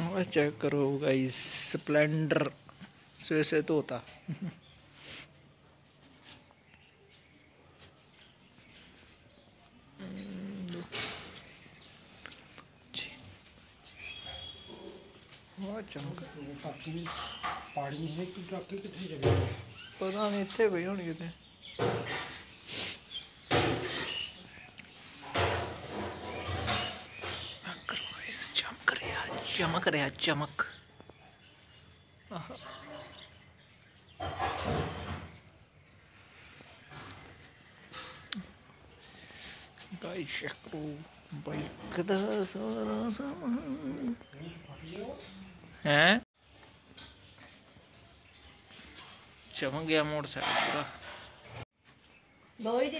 हाँ, और चेक करो गाइस स्प्लेंडर से से तो होता। पता नहीं इतने पे होने कितने चमक रहा चमक। शकरो बाइक दा सारा सामान। हैं? चमक गया मोटरसाइकिल पूरा। दो ही